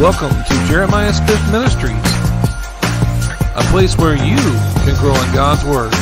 Welcome to Jeremiah Smith Ministries, a place where you can grow in God's Word.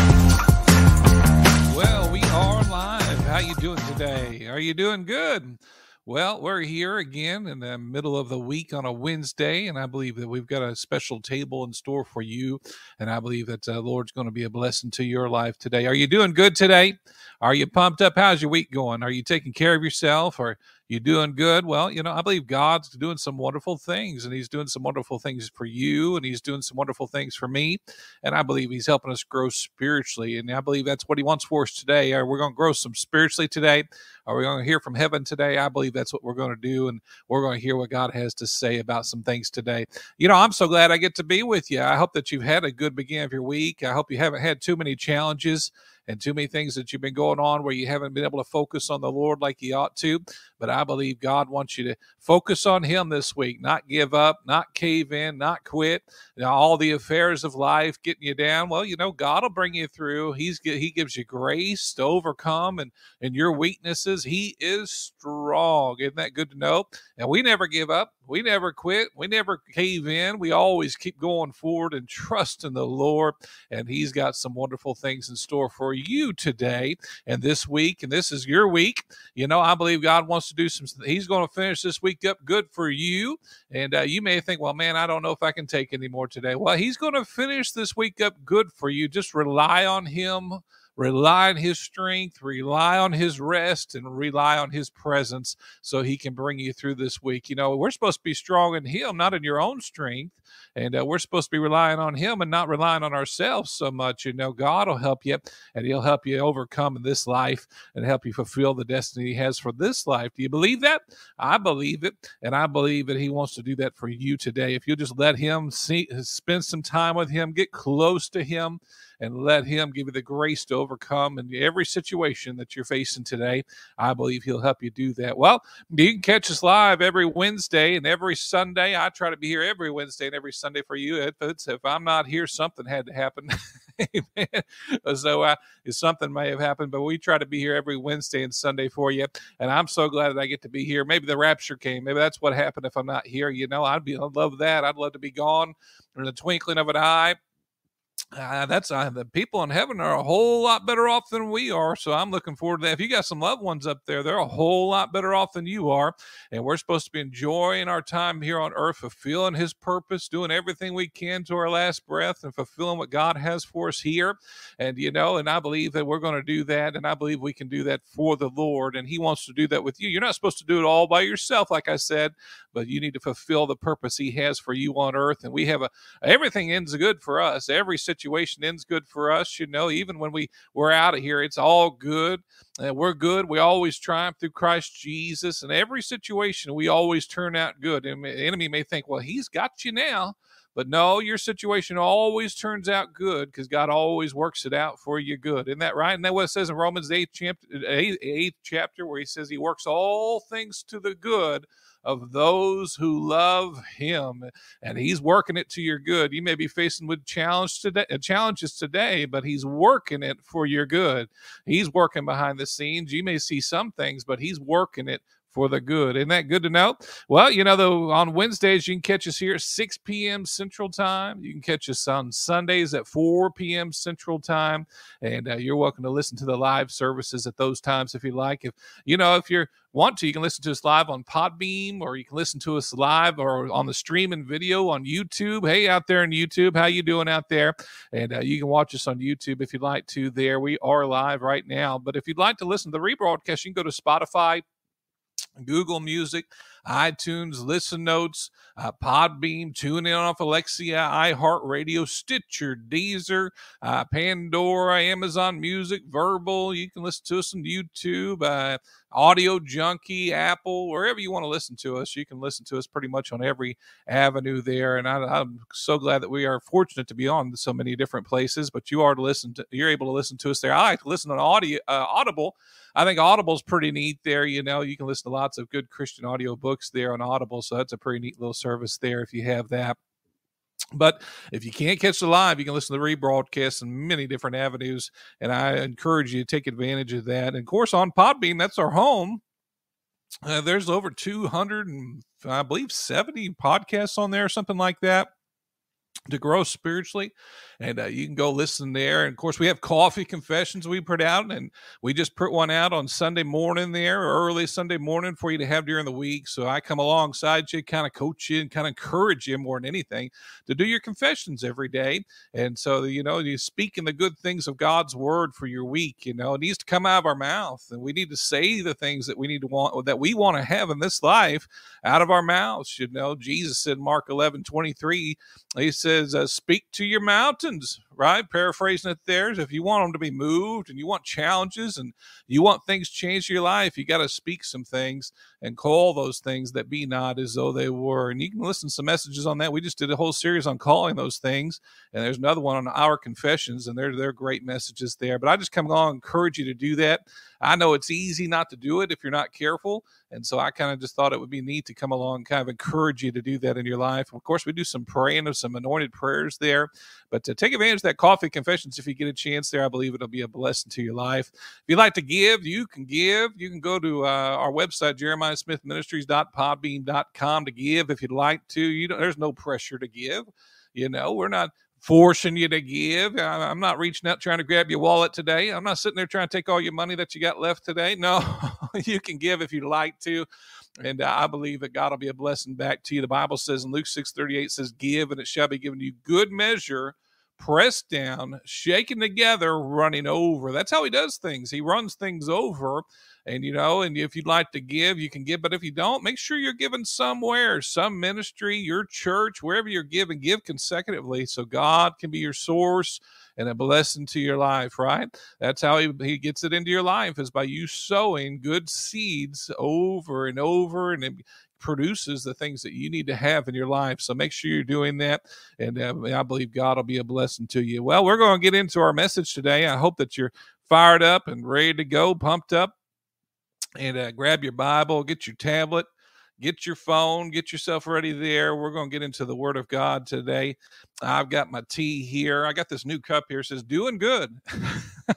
Well, we are live. How you doing today? Are you doing good? Well, we're here again in the middle of the week on a Wednesday, and I believe that we've got a special table in store for you. And I believe that the uh, Lord's going to be a blessing to your life today. Are you doing good today? Are you pumped up? How's your week going? Are you taking care of yourself? Or you doing good? Well, you know, I believe God's doing some wonderful things and he's doing some wonderful things for you and he's doing some wonderful things for me. And I believe he's helping us grow spiritually. And I believe that's what he wants for us today. Are we going to grow some spiritually today? Are we going to hear from heaven today? I believe that's what we're going to do. And we're going to hear what God has to say about some things today. You know, I'm so glad I get to be with you. I hope that you've had a good beginning of your week. I hope you haven't had too many challenges and too many things that you've been going on where you haven't been able to focus on the Lord like you ought to. But I believe God wants you to focus on Him this week, not give up, not cave in, not quit. You know, all the affairs of life getting you down. Well, you know, God will bring you through. He's He gives you grace to overcome and and your weaknesses. He is strong. Isn't that good to know? And we never give up. We never quit. We never cave in. We always keep going forward and trust in the Lord. And He's got some wonderful things in store for you today and this week. And this is your week. You know, I believe God wants to do some, He's going to finish this week up good for you. And uh, you may think, well, man, I don't know if I can take any more today. Well, He's going to finish this week up good for you. Just rely on Him rely on his strength, rely on his rest, and rely on his presence so he can bring you through this week. You know, we're supposed to be strong in him, not in your own strength. And uh, we're supposed to be relying on him and not relying on ourselves so much. You know, God will help you and he'll help you overcome in this life and help you fulfill the destiny he has for this life. Do you believe that? I believe it. And I believe that he wants to do that for you today. If you'll just let him see, spend some time with him, get close to him, and let Him give you the grace to overcome in every situation that you're facing today. I believe He'll help you do that. Well, you can catch us live every Wednesday and every Sunday. I try to be here every Wednesday and every Sunday for you. If, if I'm not here, something had to happen. Amen. So uh, something may have happened, but we try to be here every Wednesday and Sunday for you. And I'm so glad that I get to be here. Maybe the rapture came. Maybe that's what happened if I'm not here. You know, I'd be, I'd love that. I'd love to be gone in the twinkling of an eye uh, that's uh, the people in heaven are a whole lot better off than we are. So I'm looking forward to that. If you got some loved ones up there, they're a whole lot better off than you are. And we're supposed to be enjoying our time here on earth, fulfilling his purpose, doing everything we can to our last breath and fulfilling what God has for us here. And, you know, and I believe that we're going to do that. And I believe we can do that for the Lord. And he wants to do that with you. You're not supposed to do it all by yourself, like I said, but you need to fulfill the purpose he has for you on earth. And we have a, everything ends good for us. Every situation ends good for us. You know, even when we we're out of here, it's all good. Uh, we're good. We always triumph through Christ Jesus. And every situation, we always turn out good. And the enemy may think, well, he's got you now. But no, your situation always turns out good because God always works it out for you good. Isn't that right? And that what it says in Romans 8th chapter, 8th chapter where he says he works all things to the good of those who love him and he's working it to your good you may be facing with challenge today uh, challenges today but he's working it for your good he's working behind the scenes you may see some things but he's working it for the good. Isn't that good to know? Well, you know, though, on Wednesdays, you can catch us here at 6 p.m. Central Time. You can catch us on Sundays at 4 p.m. Central Time. And uh, you're welcome to listen to the live services at those times if you like. If, you know, if you want to, you can listen to us live on Podbean or you can listen to us live or on the stream and video on YouTube. Hey, out there in YouTube, how you doing out there? And uh, you can watch us on YouTube if you'd like to there. We are live right now. But if you'd like to listen to the rebroadcast, you can go to Spotify, Google Music, iTunes, Listen Notes, uh, Podbean, TuneIn off Alexa, iHeartRadio, Stitcher, Deezer, uh, Pandora, Amazon Music, Verbal. You can listen to us on YouTube, uh, Audio Junkie, Apple, wherever you want to listen to us. You can listen to us pretty much on every avenue there. And I, am so glad that we are fortunate to be on so many different places. But you are to listen to, you're able to listen to us there. I like to listen on audio, uh, Audible. I think Audible's pretty neat there. You know, you can listen to lots of good Christian audio books there on Audible. So that's a pretty neat little service there if you have that. But if you can't catch the live, you can listen to the rebroadcast in many different avenues. And I encourage you to take advantage of that. And of course, on Podbean, that's our home. Uh, there's over 200 and I believe 70 podcasts on there, something like that to grow spiritually and uh, you can go listen there and of course we have coffee confessions we put out and we just put one out on sunday morning there or early sunday morning for you to have during the week so i come alongside you kind of coach you and kind of encourage you more than anything to do your confessions every day and so you know you speak in the good things of god's word for your week you know? It needs to come out of our mouth and we need to say the things that we need to want that we want to have in this life out of our mouths you know? Jesus said mark 11 23 he says uh, speak to your mountains right? Paraphrasing it there. If you want them to be moved and you want challenges and you want things changed in your life, you got to speak some things and call those things that be not as though they were. And you can listen to some messages on that. We just did a whole series on calling those things. And there's another one on our confessions, and they're, they're great messages there. But I just come along and encourage you to do that. I know it's easy not to do it if you're not careful. And so I kind of just thought it would be neat to come along kind of encourage you to do that in your life. Of course, we do some praying of some anointed prayers there, but to take advantage of that coffee confessions if you get a chance there. I believe it'll be a blessing to your life. If you'd like to give, you can give. You can go to uh, our website, jeremiahsmithministries.podbean.com to give if you'd like to. You don't, there's no pressure to give. You know, we're not forcing you to give. I'm not reaching out trying to grab your wallet today. I'm not sitting there trying to take all your money that you got left today. No, you can give if you'd like to. And uh, I believe that God will be a blessing back to you. The Bible says in Luke 6 38 says, Give and it shall be given to you good measure pressed down, shaken together, running over. That's how he does things. He runs things over. And, you know, and if you'd like to give, you can give. But if you don't, make sure you're giving somewhere, some ministry, your church, wherever you're giving, give consecutively so God can be your source and a blessing to your life, right? That's how he, he gets it into your life is by you sowing good seeds over and over and it produces the things that you need to have in your life. So make sure you're doing that. And uh, I believe God will be a blessing to you. Well, we're going to get into our message today. I hope that you're fired up and ready to go, pumped up. And uh, grab your Bible, get your tablet, get your phone, get yourself ready there. We're going to get into the Word of God today. I've got my tea here. I got this new cup here. It says "Doing Good."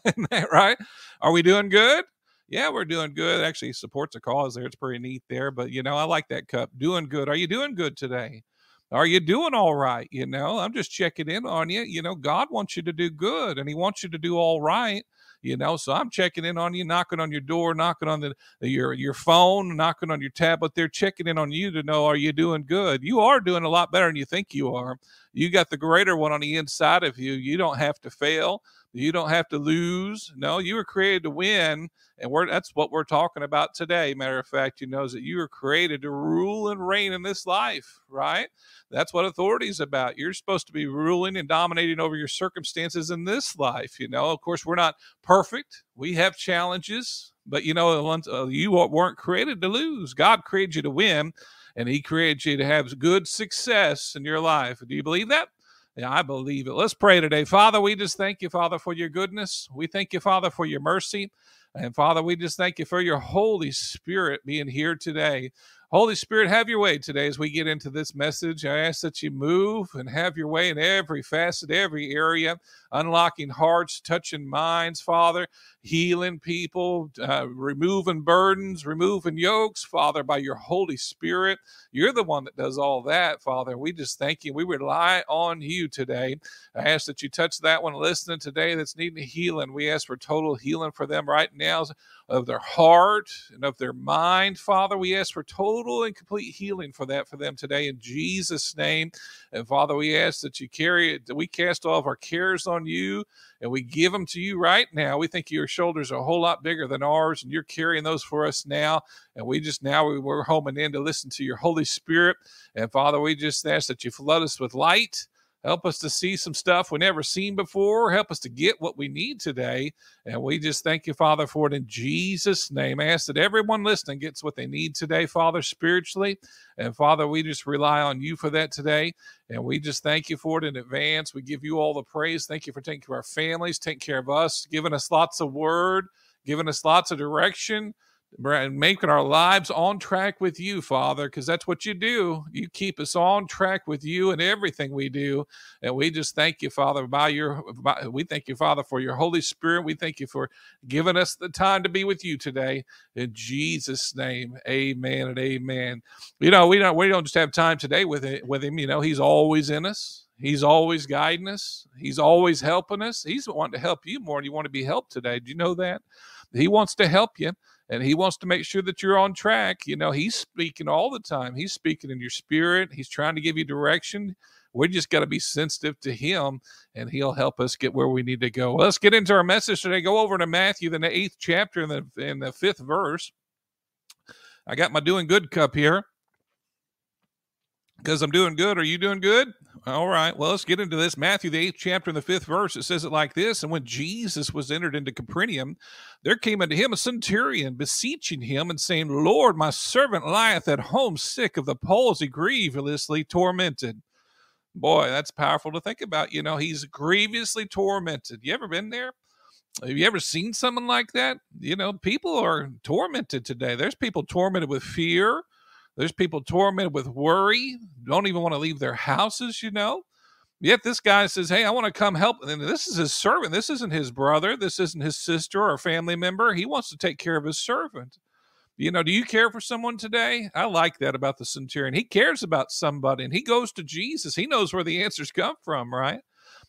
Isn't that right? Are we doing good? yeah, we're doing good. Actually, supports a cause there. It's pretty neat there. But you know, I like that cup. Doing good. Are you doing good today? Are you doing all right? You know, I'm just checking in on you. You know, God wants you to do good and He wants you to do all right. You know, so I'm checking in on you, knocking on your door, knocking on the your your phone, knocking on your tablet. They're checking in on you to know are you doing good? You are doing a lot better than you think you are. You got the greater one on the inside of you. You don't have to fail. You don't have to lose. No, you were created to win. And we're, that's what we're talking about today. Matter of fact, you know, is that you were created to rule and reign in this life, right? That's what authority is about. You're supposed to be ruling and dominating over your circumstances in this life. You know, of course, we're not perfect. We have challenges, but you know, uh, you weren't created to lose. God created you to win, and He created you to have good success in your life. Do you believe that? Yeah, I believe it. Let's pray today. Father, we just thank you, Father, for your goodness. We thank you, Father, for your mercy. And Father, we just thank you for your Holy Spirit being here today. Holy Spirit, have your way today as we get into this message. I ask that you move and have your way in every facet, every area, unlocking hearts, touching minds, Father, healing people, uh, removing burdens, removing yokes, Father, by your Holy Spirit. You're the one that does all that, Father. We just thank you. We rely on you today. I ask that you touch that one listening today that's needing healing. We ask for total healing for them right now of their heart and of their mind, Father. We ask for total and complete healing for that for them today in Jesus' name. And Father, we ask that you carry it, that we cast all of our cares on you and we give them to you right now. We think your shoulders are a whole lot bigger than ours, and you're carrying those for us now. And we just now we're homing in to listen to your Holy Spirit. And Father, we just ask that you flood us with light Help us to see some stuff we never seen before. Help us to get what we need today. And we just thank you, Father, for it in Jesus' name. I ask that everyone listening gets what they need today, Father, spiritually. And Father, we just rely on you for that today. And we just thank you for it in advance. We give you all the praise. Thank you for taking care of our families, taking care of us, giving us lots of word, giving us lots of direction making our lives on track with you, Father, because that's what you do. You keep us on track with you and everything we do. And we just thank you, Father, by your, by, we thank you, Father, for your Holy Spirit. We thank you for giving us the time to be with you today. In Jesus' name, amen and amen. You know, we don't, we don't just have time today with it, with him. You know, he's always in us. He's always guiding us. He's always helping us. He's wanting to help you more than you want to be helped today. Do you know that? He wants to help you and he wants to make sure that you're on track. You know, he's speaking all the time. He's speaking in your spirit. He's trying to give you direction. We just got to be sensitive to him, and he'll help us get where we need to go. Well, let's get into our message today. Go over to Matthew, the eighth chapter, in the in the fifth verse. I got my doing good cup here because I'm doing good. Are you doing good? All right. Well, let's get into this. Matthew, the eighth chapter, and the fifth verse, it says it like this And when Jesus was entered into Capernaum, there came unto him a centurion, beseeching him and saying, Lord, my servant lieth at home sick of the palsy, grievously tormented. Boy, that's powerful to think about. You know, he's grievously tormented. You ever been there? Have you ever seen someone like that? You know, people are tormented today. There's people tormented with fear there's people tormented with worry, don't even want to leave their houses, you know. Yet this guy says, Hey, I want to come help. And this is his servant. This isn't his brother. This isn't his sister or family member. He wants to take care of his servant. You know, do you care for someone today? I like that about the centurion. He cares about somebody and he goes to Jesus. He knows where the answers come from, right?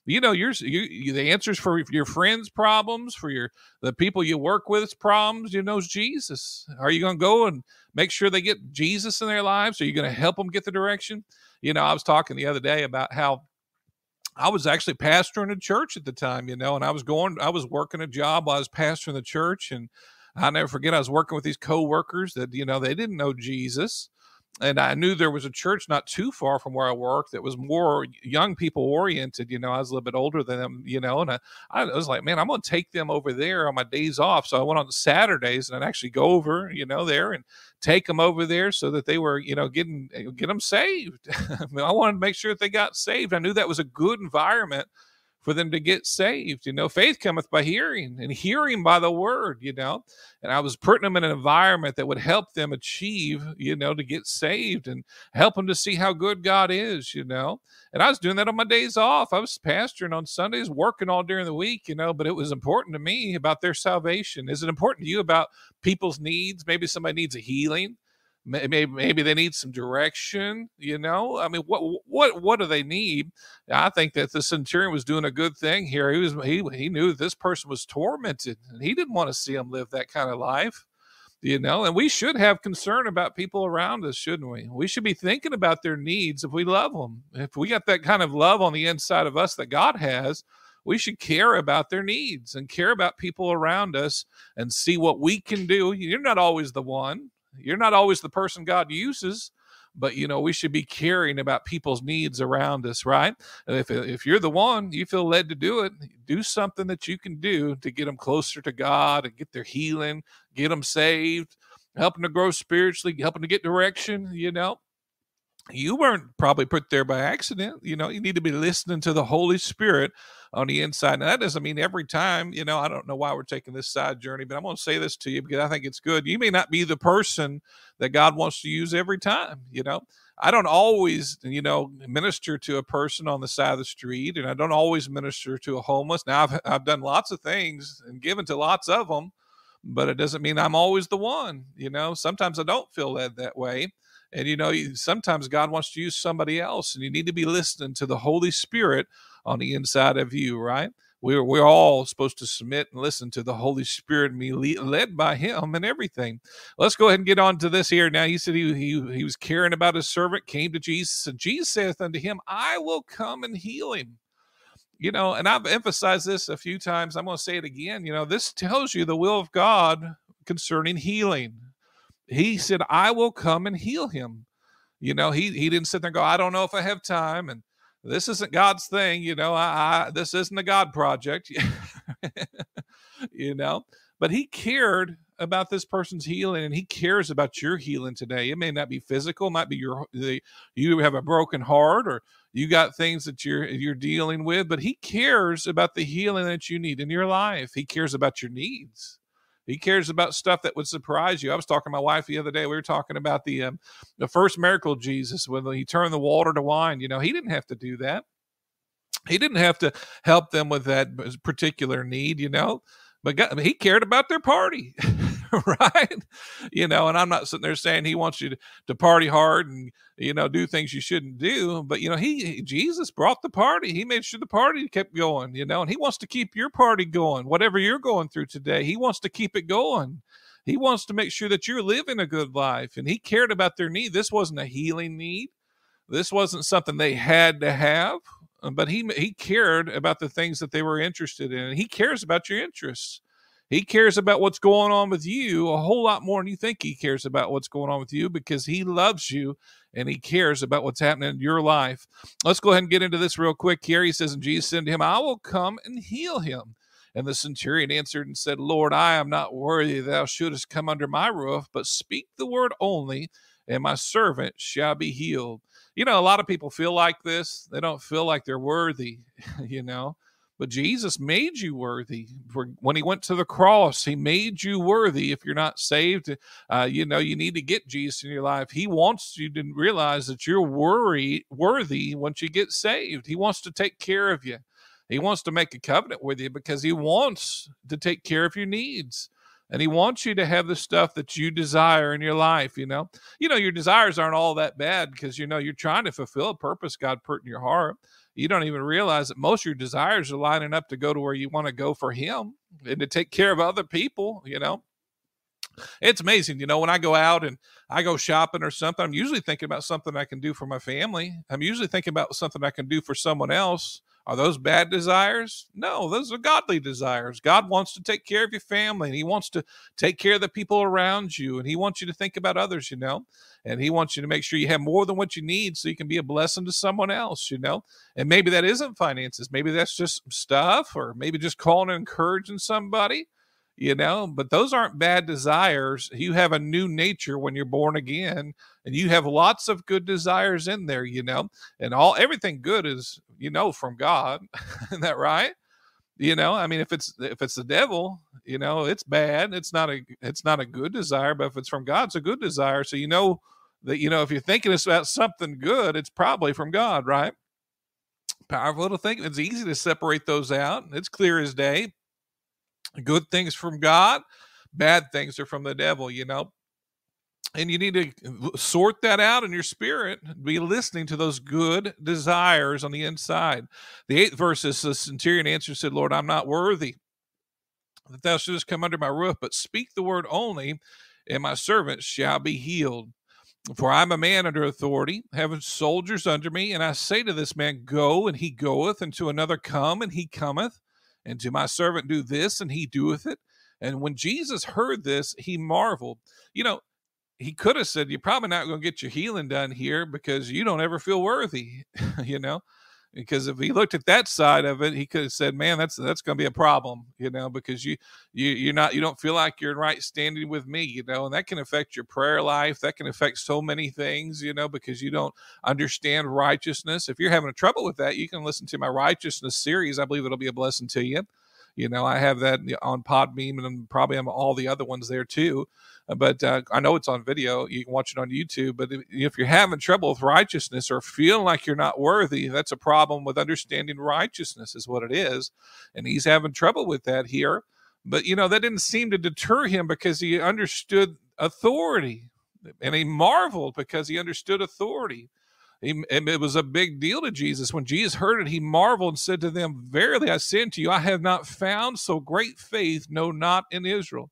You know your you, you, the answers for your friends problems for your the people you work with's problems you know jesus. Are you going to go and make sure they get jesus in their lives? Are you going to help them get the direction? You know i was talking the other day about how i was actually pastoring a church at the time you know and i was going i was working a job while i was pastoring the church and i never forget i was working with these co-workers that you know they didn't know jesus and I knew there was a church not too far from where I worked that was more young people oriented. You know, I was a little bit older than them, you know, and I, I was like, man, I'm going to take them over there on my days off. So I went on Saturdays and I'd actually go over, you know, there and take them over there so that they were, you know, getting, eh, get them saved. I wanted to make sure that they got saved. I knew that was a good environment for them to get saved. You know, faith cometh by hearing, and hearing by the word, you know. And I was putting them in an environment that would help them achieve, you know, to get saved and help them to see how good God is, you know. And I was doing that on my days off. I was pastoring on Sundays, working all during the week, you know, but it was important to me about their salvation. Is it important to you about people's needs? Maybe somebody needs a healing maybe maybe they need some direction you know? I mean what what what do they need? I think that the centurion was doing a good thing here. He was he, he knew this person was tormented and he didn't want to see him live that kind of life you know? And we should have concern about people around us shouldn't we? We should be thinking about their needs if we love them if we got that kind of love on the inside of us that god has we should care about their needs and care about people around us and see what we can do. You're not always the one you're not always the person God uses, but you know we should be caring about people's needs around us right? If, if you're the one you feel led to do it do something that you can do to get them closer to god and get their healing get them saved helping to grow spiritually helping to get direction you know you weren't probably put there by accident you know you need to be listening to the holy spirit on the inside. And that doesn't mean every time, you know, I don't know why we're taking this side journey, but I'm going to say this to you because I think it's good. You may not be the person that God wants to use every time, you know. I don't always, you know, minister to a person on the side of the street, and I don't always minister to a homeless. Now, I've, I've done lots of things and given to lots of them, but it doesn't mean I'm always the one. You know, sometimes I don't feel led that way. And, you know, sometimes God wants to use somebody else, and you need to be listening to the Holy Spirit on the inside of you, right? We're, we're all supposed to submit and listen to the Holy Spirit and be led by Him and everything. Let's go ahead and get on to this here. Now, he said he, he, he was caring about his servant, came to Jesus, and Jesus saith unto him, I will come and heal him you know, and I've emphasized this a few times. I'm going to say it again. You know, this tells you the will of God concerning healing. He said, I will come and heal him. You know, he, he didn't sit there and go, I don't know if I have time. And this isn't God's thing, you know. I, I this isn't a God project, you know. But He cared about this person's healing, and He cares about your healing today. It may not be physical, might be your the, you have a broken heart, or you got things that you're you're dealing with. But He cares about the healing that you need in your life. He cares about your needs. He cares about stuff that would surprise you. I was talking to my wife the other day. We were talking about the um, the first miracle of Jesus when he turned the water to wine. You know, he didn't have to do that. He didn't have to help them with that particular need. You know, but God, he cared about their party. right? You know, and I'm not sitting there saying he wants you to, to party hard and you know do things you shouldn't do, but you know, he Jesus brought the party. He made sure the party kept going. You know, and he wants to keep your party going, whatever you're going through today. He wants to keep it going. He wants to make sure that you're living a good life, and he cared about their need. This wasn't a healing need. This wasn't something they had to have but he he cared about the things that they were interested in. And he cares about your interests. He cares about what's going on with you a whole lot more than you think he cares about what's going on with you because he loves you and he cares about what's happening in your life. Let's go ahead and get into this real quick here. He says, And Jesus said to him, I will come and heal him. And the centurion answered and said, Lord, I am not worthy thou shouldest come under my roof, but speak the word only, and my servant shall be healed. You know, a lot of people feel like this. They don't feel like they're worthy, you know. But Jesus made you worthy. When he went to the cross, he made you worthy. If you're not saved, uh, you know, you need to get Jesus in your life. He wants you to realize that you're worry, worthy once you get saved. He wants to take care of you. He wants to make a covenant with you because he wants to take care of your needs and he wants you to have the stuff that you desire in your life you know you know your desires aren't all that bad because you know you're trying to fulfill a purpose god put in your heart you don't even realize that most of your desires are lining up to go to where you want to go for him and to take care of other people you know? It's amazing you know when i go out and i go shopping or something i'm usually thinking about something i can do for my family. I'm usually thinking about something i can do for someone else are those bad desires? No, those are godly desires. God wants to take care of your family and He wants to take care of the people around you and He wants you to think about others, you know, and He wants you to make sure you have more than what you need so you can be a blessing to someone else, you know. And maybe that isn't finances, maybe that's just stuff, or maybe just calling and encouraging somebody you know but those aren't bad desires. You have a new nature when you're born again and you have lots of good desires in there you know and all everything good is you know from god isn't that right? You know i mean if it's if it's the devil you know it's bad it's not a it's not a good desire but if it's from god it's a good desire. So you know that you know if you're thinking it's about something good it's probably from god right? Powerful to think it's easy to separate those out it's clear as day good things from God, bad things are from the devil, you know. And you need to uh, sort that out in your spirit, be listening to those good desires on the inside. The eighth verse is the centurion answered, said, Lord, I'm not worthy that thou shouldest come under my roof, but speak the word only, and my servant shall be healed. For I'm a man under authority, having soldiers under me, and I say to this man, Go, and he goeth, and to another, Come, and he cometh and to my servant do this, and he doeth it. And when Jesus heard this, he marveled. You know, he could have said, You're probably not going to get your healing done here because you don't ever feel worthy, you know because if he looked at that side of it, he could have said, "Man, that's that's going to be a problem," you know, because you you you're not you don't feel like you're in right standing with me, you know, and that can affect your prayer life. That can affect so many things, you know, because you don't understand righteousness. If you're having a trouble with that, you can listen to my righteousness series. I believe it'll be a blessing to you. You know, I have that on Podbean and probably on all the other ones there too. Uh, but uh, I know it's on video. You can watch it on YouTube. But if you're having trouble with righteousness or feeling like you're not worthy, that's a problem with understanding righteousness, is what it is. And he's having trouble with that here. But, you know, that didn't seem to deter him because he understood authority and he marveled because he understood authority. He, it was a big deal to Jesus. When Jesus heard it, he marveled and said to them, Verily I say to you, I have not found so great faith, no, not in Israel.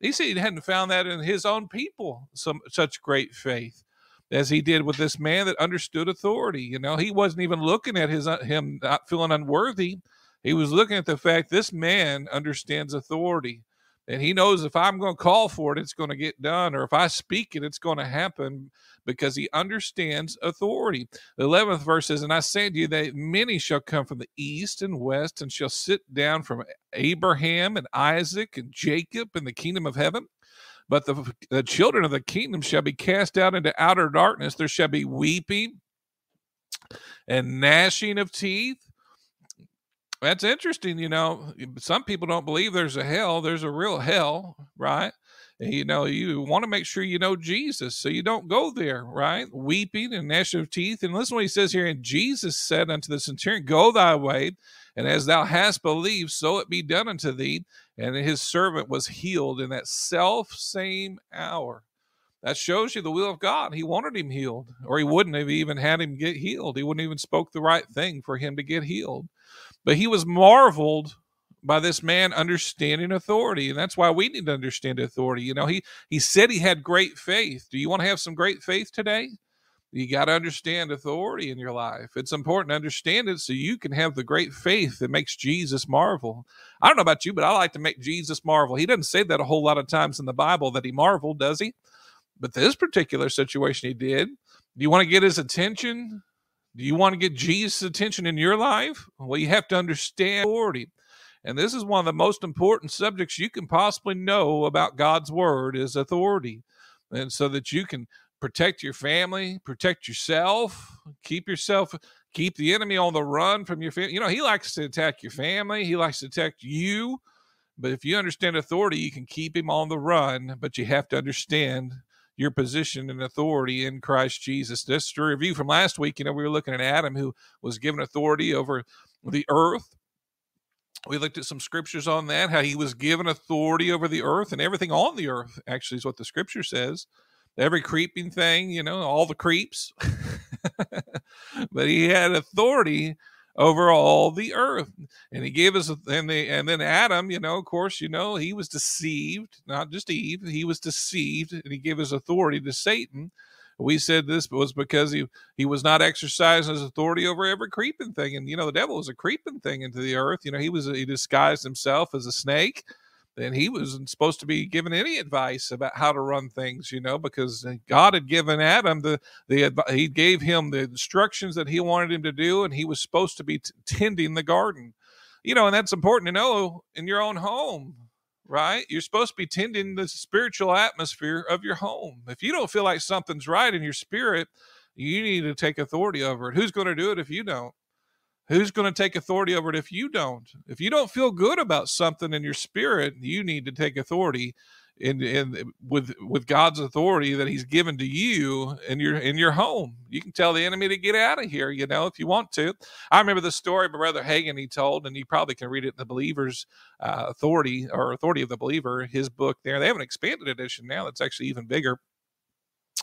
He said he hadn't found that in his own people, some such great faith as he did with this man that understood authority. You know, he wasn't even looking at his uh, him not feeling unworthy. He was looking at the fact this man understands authority. And he knows if I'm going to call for it, it's going to get done. Or if I speak it, it's going to happen because he understands authority. The 11th verse says, And I say to you that many shall come from the east and west and shall sit down from Abraham and Isaac and Jacob in the kingdom of heaven. But the, the children of the kingdom shall be cast out into outer darkness. There shall be weeping and gnashing of teeth. That's interesting. You know, some people don't believe there's a hell. There's a real hell, right? You know, you want to make sure you know Jesus so you don't go there, right? Weeping and gnashing of teeth. And listen what he says here. And Jesus said unto the centurion, Go thy way, and as thou hast believed, so it be done unto thee. And his servant was healed in that self same hour. That shows you the will of God. He wanted him healed, or he wouldn't have even had him get healed. He wouldn't even spoke the right thing for him to get healed. But he was marveled by this man understanding authority and that's why we need to understand authority. You know he he said he had great faith. Do you want to have some great faith today? You got to understand authority in your life. It's important to understand it so you can have the great faith that makes jesus marvel. I don't know about you but i like to make jesus marvel. He doesn't say that a whole lot of times in the bible that he marveled does he? But this particular situation he did do you want to get his attention do you want to get jesus attention in your life well you have to understand authority and this is one of the most important subjects you can possibly know about God's word is authority. And so that you can protect your family, protect yourself, keep yourself keep the enemy on the run from your family. You know, he likes to attack your family, he likes to attack you. But if you understand authority, you can keep him on the run, but you have to understand your position and authority in Christ Jesus. This review from last week, you know, we were looking at Adam who was given authority over the earth we looked at some scriptures on that, how he was given authority over the earth and everything on the earth, actually, is what the scripture says. Every creeping thing, you know, all the creeps. but he had authority over all the earth. And he gave us, and, the, and then Adam, you know, of course, you know, he was deceived, not just Eve, he was deceived, and he gave his authority to Satan we said this was because he he was not exercising his authority over every creeping thing and you know the devil was a creeping thing into the earth you know he was he disguised himself as a snake and he wasn't supposed to be given any advice about how to run things you know because uh, god had given adam the the he gave him the instructions that he wanted him to do and he was supposed to be t- tending the garden you know and that's important to know in your own home right? You're supposed to be tending the spiritual atmosphere of your home. If you don't feel like something's right in your spirit, you need to take authority over it. Who's going to do it if you don't? Who's going to take authority over it if you don't? If you don't feel good about something in your spirit, you need to take authority in in with with God's authority that He's given to you in your in your home. You can tell the enemy to get out of here, you know, if you want to. I remember the story of Brother Hagin he told, and you probably can read it in the Believer's uh, Authority or Authority of the Believer, his book there. They have an expanded edition now that's actually even bigger.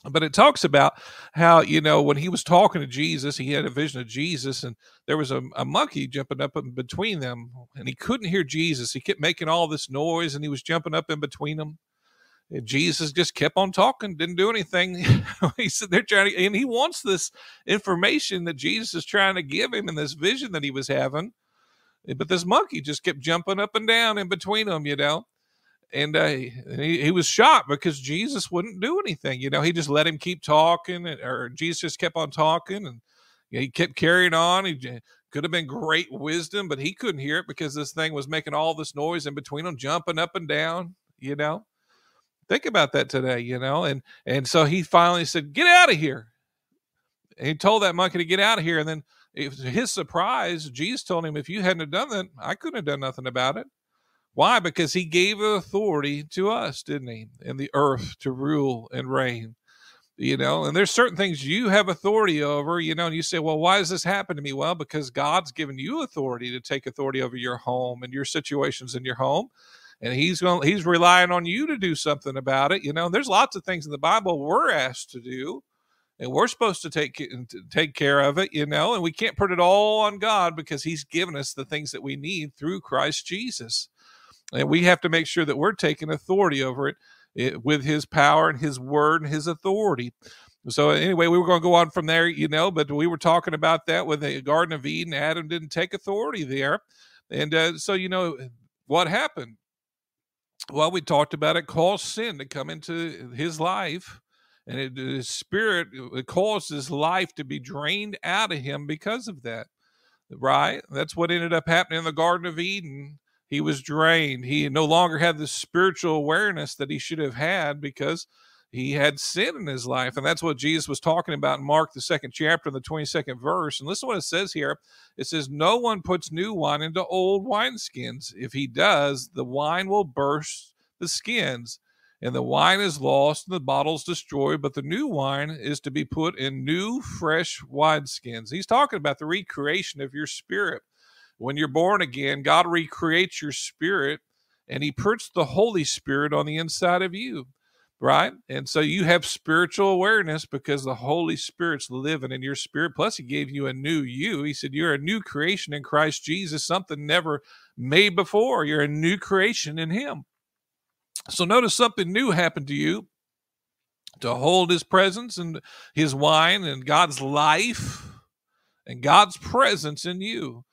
But it talks about how, you know, when he was talking to Jesus, he had a vision of Jesus, and there was a, a monkey jumping up in between them, and he couldn't hear Jesus. He kept making all this noise, and he was jumping up in between them And Jesus just kept on talking, didn't do anything. he said they're trying to, and he wants this information that Jesus is trying to give him in this vision that he was having. But this monkey just kept jumping up and down in between them, you know. And uh, he, he was shocked because Jesus wouldn't do anything. You know, he just let him keep talking, or Jesus just kept on talking, and he kept carrying on. He could have been great wisdom, but he couldn't hear it because this thing was making all this noise in between them, jumping up and down, you know Think about that today, you know. And and so he finally said, "Get out of here." And he told that monkey to get out of here. And then, his surprise, Jesus told him, "If you hadn't done that, I couldn't have done nothing about it." Why? Because he gave authority to us, didn't he, in the earth to rule and reign. You know, and there's certain things you have authority over, you know, and you say, well, why does this happen to me? Well, because God's given you authority to take authority over your home and your situations in your home and he's going he's relying on you to do something about it you know there's lots of things in the bible we're asked to do and we're supposed to take take care of it you know and we can't put it all on god because he's given us the things that we need through christ jesus and we have to make sure that we're taking authority over it, it eh, with his power and his word and his authority so anyway we were going to go on from there you know but we were talking about that with the garden of eden adam didn't take authority there and uh, so you know what happened well, we talked about it caused sin to come into his life, and it, his spirit it caused his life to be drained out of him because of that. Right? That's what ended up happening in the Garden of Eden. He was drained. He no longer had the spiritual awareness that he should have had because he had sin in his life. And that's what Jesus was talking about in Mark, the second chapter, the 22nd verse. And listen to what it says here it says, No one puts new wine into old wineskins. If he does, the wine will burst the skins, and the wine is lost and the bottle's destroyed. But the new wine is to be put in new, fresh wineskins. He's talking about the recreation of your spirit. When you're born again, God recreates your spirit and he puts the Holy Spirit on the inside of you right? And so you have spiritual awareness because the Holy Spirit's living in your spirit. Plus, He gave you a new you. He said, You're a new creation in Christ Jesus, something never made before. You're a new creation in Him. So, notice something new happened to you to hold His presence and His wine and God's life and God's presence in you.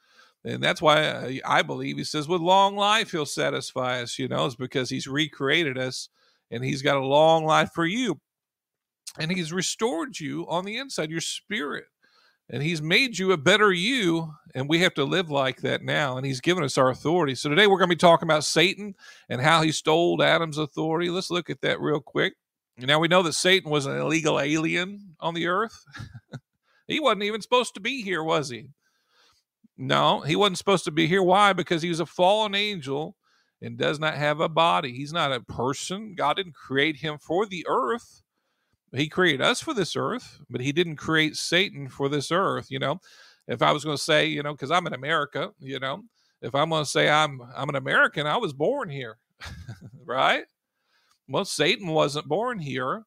And that's why I believe he says, with long life, he'll satisfy us, you know, is because he's recreated us and he's got a long life for you. And he's restored you on the inside, your spirit. And he's made you a better you, and we have to live like that now. And he's given us our authority. So today we're going to be talking about Satan and how he stole Adam's authority. Let's look at that real quick. Now we know that Satan was an illegal alien on the earth. he wasn't even supposed to be here, was he? No, he wasn't supposed to be here. Why? Because he was a fallen angel and does not have a body. He's not a person. God didn't create him for the earth. He created us for this earth, but he didn't create Satan for this earth. You know, if I was going to say, you know, because I'm in America, you know, if I'm going to say I'm I'm an American, I was born here, right? Well, Satan wasn't born here.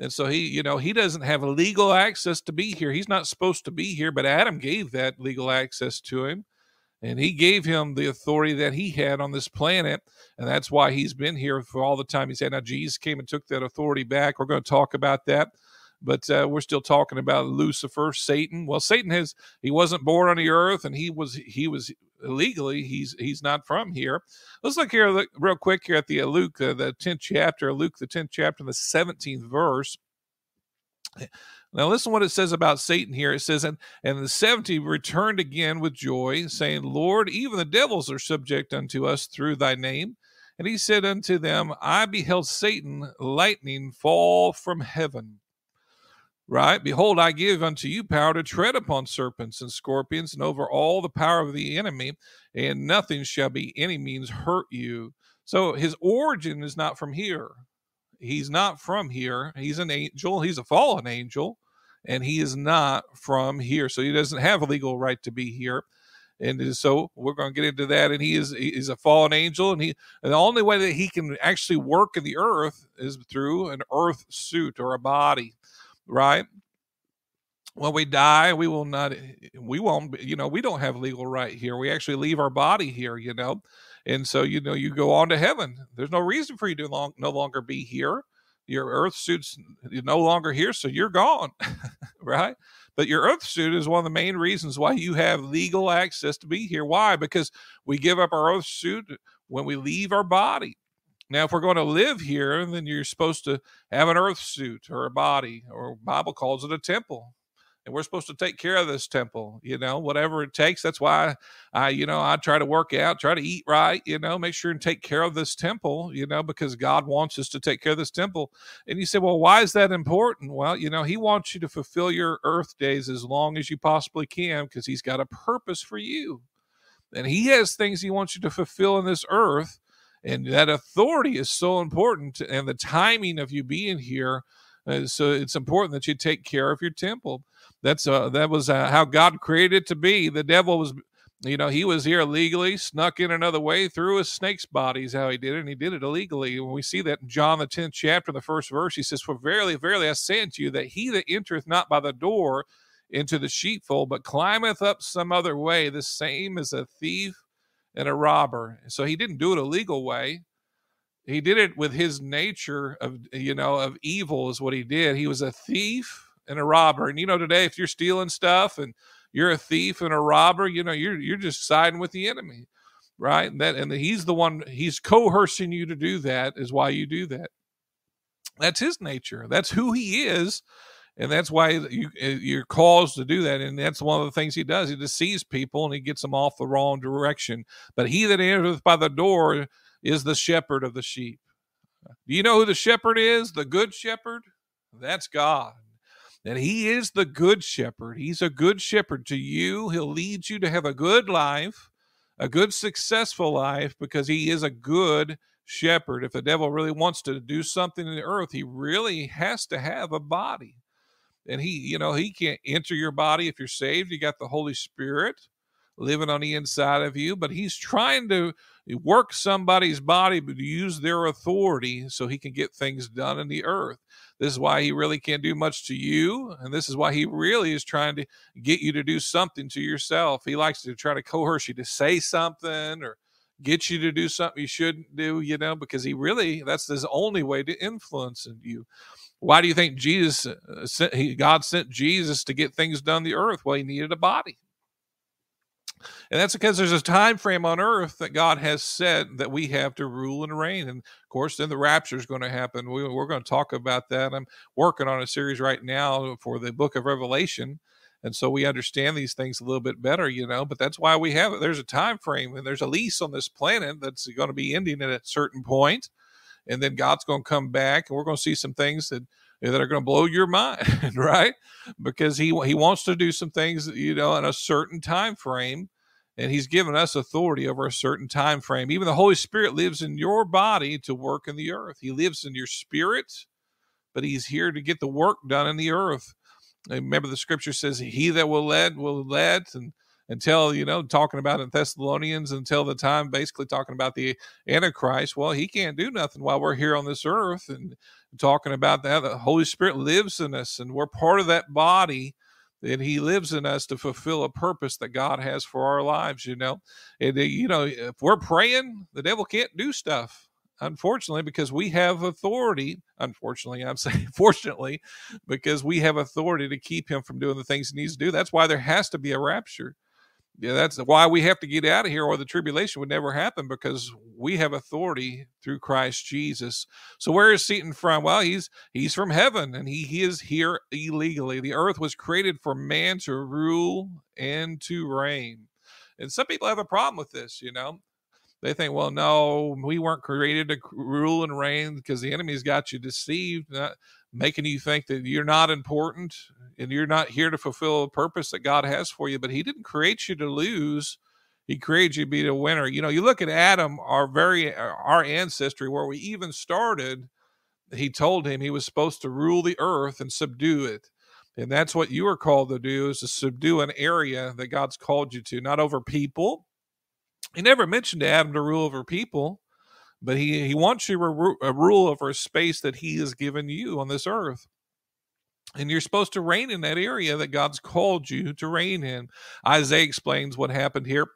And so he, you know, he doesn't have legal access to be here. He's not supposed to be here, but Adam gave that legal access to him and he gave him the authority that he had on this planet and that's why he's been here for all the time. He's had now jesus came and took that authority back. We're going to talk about that but uh, we're still talking about lucifer satan. Well satan has he wasn't born on the earth and he was he was illegally he's he's not from here let's look here look real quick here at the uh, luke uh, the 10th chapter luke the 10th chapter the 17th verse now listen what it says about Satan here. It says, and, and the 70 returned again with joy, saying, Lord, even the devils are subject unto us through thy name. And he said unto them, I beheld Satan lightning fall from heaven. Right? Behold, I give unto you power to tread upon serpents and scorpions and over all the power of the enemy, and nothing shall be any means hurt you. So his origin is not from here. He's not from here. He's an angel. He's a fallen angel and he is not from here. So he doesn't have a legal right to be here. And so we're going to get into that. And he is he is a fallen angel, and he and the only way that he can actually work in the earth is through an earth suit or a body, right? When we die, we will not, we won't, you know, we don't have legal right here. We actually leave our body here, you know, and so you know you go on to heaven. There's no reason for you to long, no longer be here your earth suit's no longer here so you're gone right but your earth suit is one of the main reasons why you have legal access to be here why because we give up our earth suit when we leave our body now if we're going to live here then you're supposed to have an earth suit or a body or bible calls it a temple and we're supposed to take care of this temple you know whatever it takes. That's why i you know i try to work out try to eat right you know make sure and take care of this temple you know because god wants us to take care of this temple. And you say well why is that important? Well you know he wants you to fulfill your earth days as long as you possibly can because he's got a purpose for you. And he has things he wants you to fulfill in this earth and that authority is so important and the timing of you being here uh, so it's important that you take care of your temple that's uh, that was uh, how God created it to be. The devil was, you know, he was here illegally, snuck in another way through a snake's body. Is how he did it, and he did it illegally. When we see that in John the tenth chapter, the first verse, he says, "For verily, verily, I say unto you that he that entereth not by the door into the sheepfold, but climbeth up some other way, the same is a thief and a robber." So he didn't do it a legal way he did it with his nature of you know of evil is what he did he was a thief and a robber. And you know, today if you're stealing stuff and you're a thief and a robber, you know, you're you're just siding with the enemy, right? And that and he's the one he's coercing you to do that is why you do that. That's his nature. That's who he is. And that's why you, uh, you're caused to do that. And that's one of the things he does. He deceives people and he gets them off the wrong direction. But he that entereth by the door is the shepherd of the sheep Do you know who the shepherd is? The good shepherd? That's God. And he is the good shepherd. He's a good shepherd to you. He'll lead you to have a good life, a good, successful life, because he is a good shepherd. If the devil really wants to do something in the earth, he really has to have a body. And he, you know, he can't enter your body if you're saved. You got the Holy Spirit living on the inside of you, but he's trying to work somebody's body, but use their authority so he can get things done in the earth. This is why he really can't do much to you. And this is why he really is trying to get you to do something to yourself. He likes to try to coerce you to say something or get you to do something you shouldn't do, you know, because he really, that's his only way to influence you. Why do you think Jesus, uh, sent, he, God sent Jesus to get things done on the earth? Well, he needed a body. And that's because there's a time frame on earth that God has said that we have to rule and reign. And of course, then the rapture is going to happen. We, are going to talk about that. I'm working on a series right now for the book of Revelation. And so we understand these things a little bit better, you know, but that's why we have it. There's a time frame and there's a lease on this planet that's going to be ending at a certain point, And then God's going to come back and we're going to see some things that that are going to blow your mind, right? Because he he wants to do some things, you know, in a certain time frame, and he's given us authority over a certain time frame. Even the Holy Spirit lives in your body to work in the earth. He lives in your spirit, but he's here to get the work done in the earth. remember, the scripture says, "He that will lead will lead," and until you know talking about in thessalonians until the time basically talking about the antichrist well he can't do nothing while we're here on this earth and talking about that. The Holy Spirit lives in us, and we're part of that body. And He lives in us to fulfill a purpose that God has for our lives. You know, and uh, you know, if we're praying, the devil can't do stuff. Unfortunately, because we have authority. Unfortunately, I'm saying fortunately, because we have authority to keep him from doing the things he needs to do. That's why there has to be a rapture yeah, that's why we have to get out of here, or the tribulation would never happen because we have authority through Christ Jesus. So where is Satan from? Well, he's he's from heaven, and he, he is here illegally. The earth was created for man to rule and to reign. And some people have a problem with this, you know. They think, well, no, we weren't created to rule and reign because the enemy's got you deceived, making you think that you're not important and you're not here to fulfill a purpose that God has for you. But He didn't create you to lose. He created you to be a winner. You know, you look at Adam, our very our ancestry, where we even started. He told him he was supposed to rule the earth and subdue it. And that's what you are called to do is to subdue an area that God's called you to, not over people. He never mentioned to Adam to rule over people, but he, he wants you to uh, rule over a space that he has given you on this earth and you're supposed to reign in that area that God's called you to reign in. Isaiah explains what happened here.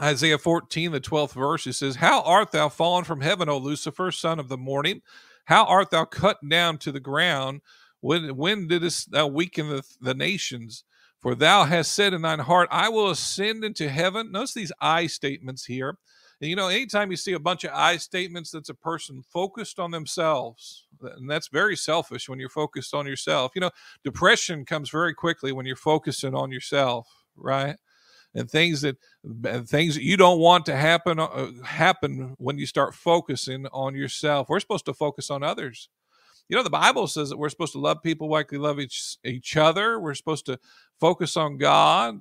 Isaiah 14, the 12th verse, it says, How art thou fallen from heaven, O Lucifer, son of the morning? How art thou cut down to the ground? When, when didst thou weaken the, the nations? For thou hast said in thine heart, I will ascend into heaven. Notice these I statements here. You know, anytime you see a bunch of I statements, that's a person focused on themselves. And that's very selfish when you're focused on yourself. You know, depression comes very quickly when you're focusing on yourself, right? And things that and things that you don't want to happen uh, happen when you start focusing on yourself. We're supposed to focus on others. You know, the Bible says that we're supposed to love people like we love each each other. We're supposed to focus on God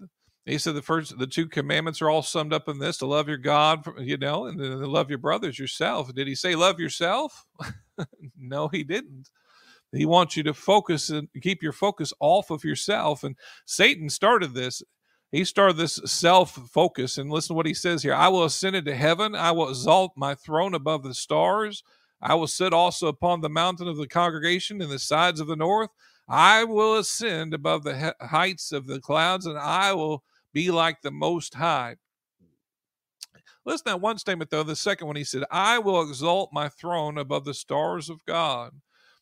he said the first, the two commandments are all summed up in this: to love your God, you know, and to love your brothers yourself. Did he say love yourself? no, he didn't. He wants you to focus and keep your focus off of yourself. And Satan started this. He started this self focus. And listen to what he says here I will ascend into heaven. I will exalt my throne above the stars. I will sit also upon the mountain of the congregation in the sides of the north. I will ascend above the heights of the clouds, and I will be like the Most High. Listen to that one statement, though. The second one, he said, I will exalt my throne above the stars of God.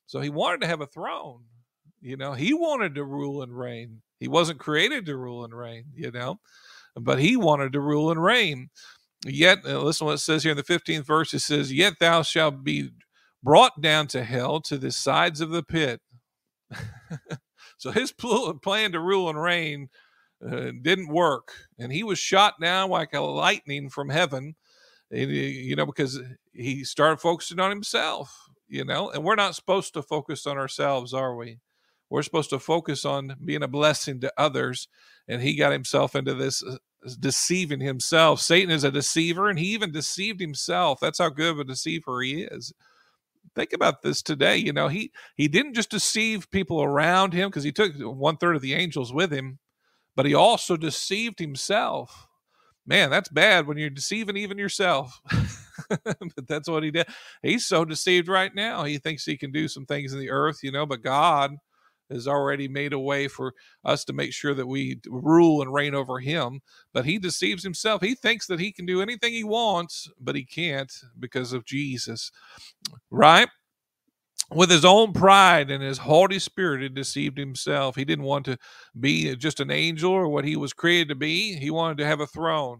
So he wanted to have a throne. You know, he wanted to rule and reign. He wasn't created to rule and reign, you know, but he wanted to rule and reign. Yet, uh, listen what it says here in the 15th verse. It says, Yet thou shalt be brought down to hell to the sides of the pit. so his plan to rule and reign uh, didn't work, and he was shot down like a lightning from heaven. You know, because he started focusing on himself, you know, and we're not supposed to focus on ourselves, are we? We're supposed to focus on being a blessing to others. And he got himself into this uh, deceiving himself. Satan is a deceiver, and he even deceived himself. That's how good of a deceiver he is. Think about this today. You know, he he didn't just deceive people around him because he took one third of the angels with him, but he also deceived himself. Man, that's bad when you're deceiving even yourself. but that's what he did. He's so deceived right now. He thinks he can do some things in the earth, you know, but God has already made a way for us to make sure that we rule and reign over him. But he deceives himself. He thinks that he can do anything he wants, but he can't because of Jesus, right? With his own pride and his haughty spirit, he deceived himself. He didn't want to be just an angel or what he was created to be. He wanted to have a throne.